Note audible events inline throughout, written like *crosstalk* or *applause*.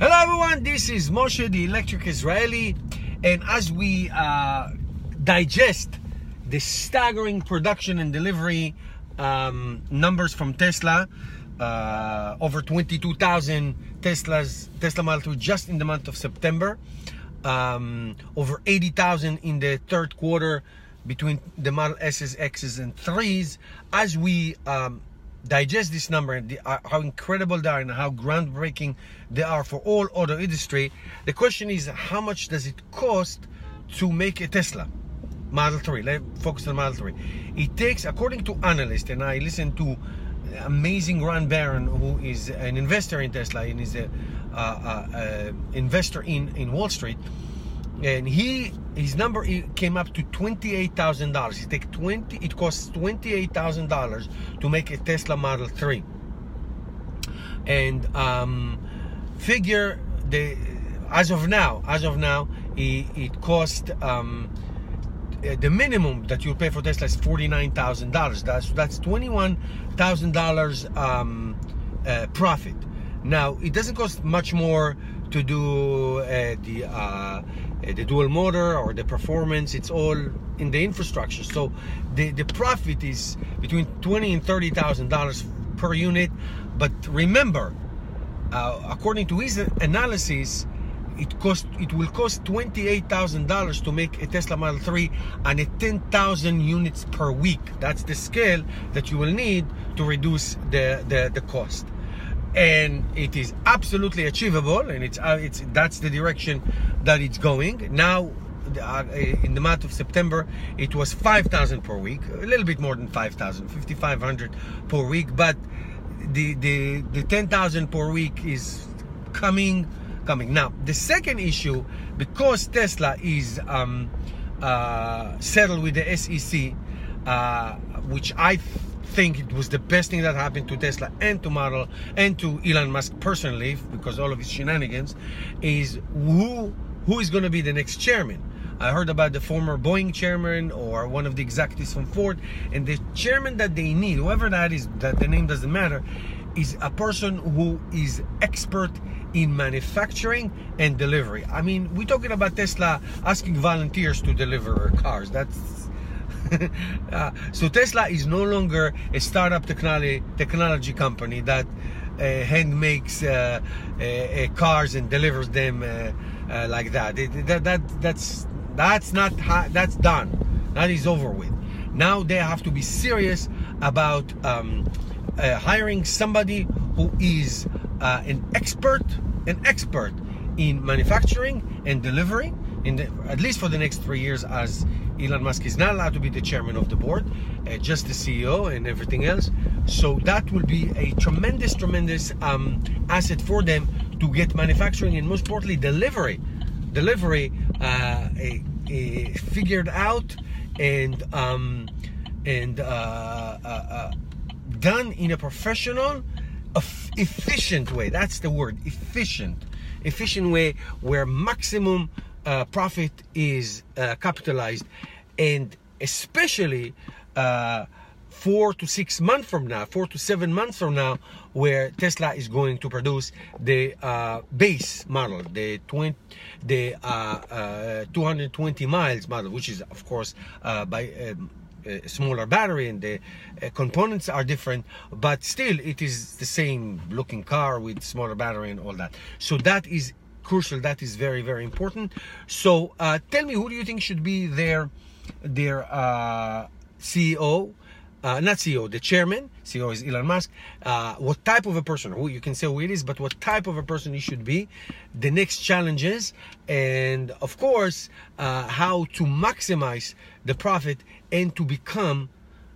Hello everyone, this is Moshe the Electric Israeli and as we uh, digest the staggering production and delivery um, numbers from Tesla, uh, over 22,000 Teslas, Tesla Model 3 just in the month of September, um, over 80,000 in the third quarter between the Model S's, X's and 3s as we um, digest this number and the, uh, how incredible they are and how groundbreaking they are for all auto industry. The question is how much does it cost to make a tesla? Model 3 let's focus on model 3 it takes according to analysts and i listen to amazing Ron Baron who is an investor in tesla and is a uh, uh, uh investor in in wall street and he his number came up to twenty-eight thousand dollars. It take twenty. It costs twenty-eight thousand dollars to make a Tesla Model Three, and um, figure the as of now, as of now, it, it cost um, the minimum that you pay for Tesla is forty-nine thousand dollars. That's that's twenty-one thousand um, dollars uh, profit. Now it doesn't cost much more to do uh, the uh, the dual motor or the performance it's all in the infrastructure. So the the profit is between 20 and 30 thousand dollars per unit. But remember uh, according to his analysis it cost it will cost $28,000 to make a Tesla Model 3 and a 10,000 units per week. That's the scale that you will need to reduce the the, the cost and it is absolutely achievable and it's uh, it's that's the direction that it's going. Now uh, in the month of September it was 5000 per week a little bit more than 5000 5500 per week but the the the 10000 per week is coming coming. Now the second issue because Tesla is um, uh, settled with the SEC uh, which I think it was the best thing that happened to Tesla and to Model and to Elon Musk personally because all of his shenanigans is who who is going to be the next chairman. I heard about the former Boeing chairman or one of the executives from Ford and the chairman that they need, whoever that is, that the name doesn't matter, is a person who is expert in manufacturing and delivery. I mean, we're talking about Tesla asking volunteers to deliver cars. That's uh, *laughs* so Tesla is no longer a startup technology technology company that uh, hand makes uh, uh cars and delivers them uh, uh, like that. It, that. That that's that's not that's done. That is over with. Now they have to be serious about um, hiring somebody who is an expert, an expert in manufacturing and delivery in the, at least for the next three years as Elon Musk is not allowed to be the chairman of the board, uh, just the CEO and everything else. So that will be a tremendous, tremendous um, asset for them to get manufacturing and most importantly delivery, delivery uh, a, a figured out and um, and uh, uh, uh done in a professional, efficient way. That's the word, efficient, efficient way where maximum uh, profit is uh, capitalized and especially uh, four to six months from now four to seven months from now where tesla is going to produce the uh, base model the 20 the uh, 220 miles model which is of course by um, a smaller battery and the uh, components are different but still it is the same looking car with smaller battery and all that. So that is crucial. That is very, very important. So uh, tell me, who do you think should be their their uh, CEO? Uh, not CEO, the chairman. CEO is Elon Musk. Uh, what type of a person? Who you can say who it is, but what type of a person he should be? The next challenges, and of course, uh, how to maximize the profit and to become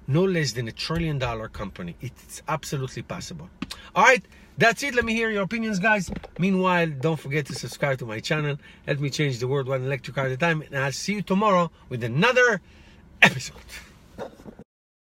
no less than a trillion dollar company. It's absolutely possible. All right. That's it. Let me hear your opinions, guys. Meanwhile, don't forget to subscribe to my channel. Help me change the world one electric car at a time. And I'll see you tomorrow with another episode.